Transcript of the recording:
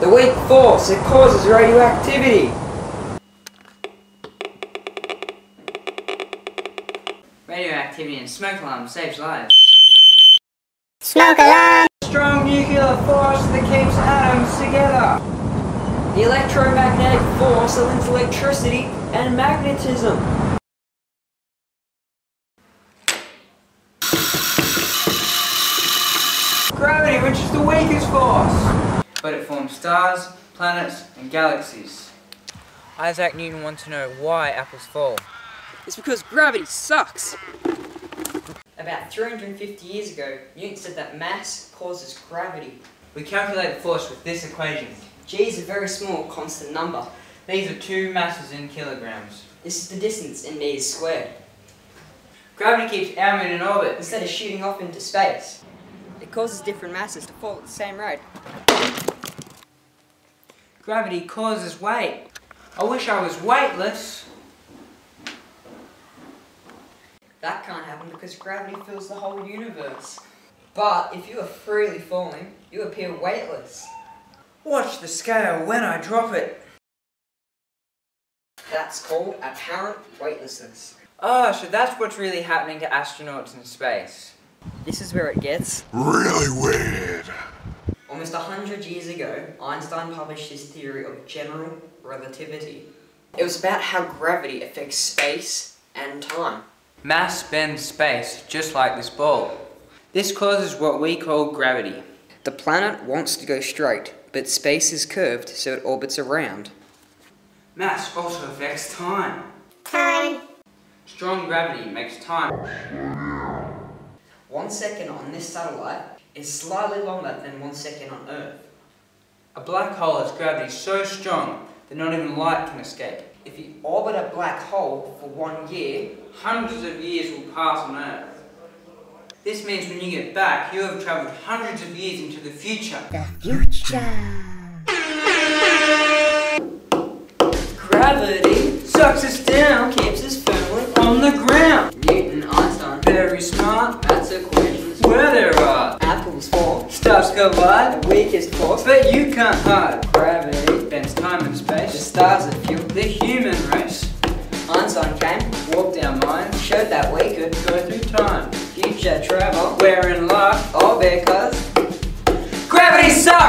The weak force, it causes radioactivity. Radioactivity and smoke alarm saves lives. Smoke alarm! Strong nuclear force that keeps atoms together. The electromagnetic force that links electricity and magnetism. Gravity, which is the weakest force. But it forms stars, planets, and galaxies. Isaac Newton wants to know why apples fall. It's because gravity sucks. About 350 years ago, Newton said that mass causes gravity. We calculate the force with this equation. G is a very small constant number. These are two masses in kilograms. This is the distance in meters squared. Gravity keeps our moon in orbit. Instead of shooting off into space, it causes different masses to fall at the same rate. Gravity causes weight. I wish I was weightless. That can't happen because gravity fills the whole universe. But if you are freely falling, you appear weightless. Watch the scale when I drop it. That's called apparent weightlessness. Oh, so that's what's really happening to astronauts in space. This is where it gets. Really weird. Almost a hundred years ago, Einstein published his theory of general relativity. It was about how gravity affects space and time. Mass bends space, just like this ball. This causes what we call gravity. The planet wants to go straight, but space is curved so it orbits around. Mass also affects time. Time. Strong gravity makes time. Oh, One second on this satellite is slightly longer than one second on Earth. A black hole has gravity so strong that not even light can escape. If you orbit a black hole for one year, Hundreds of years will pass on Earth. This means when you get back, you have travelled hundreds of years into the future. The future. Collide, the weakest force, but you can't hide. gravity, Bends time and space, the stars that fuel. The human race Einstein came, warped our minds, showed that we could go through time. future travel, We're in luck. all because Gravity sucks!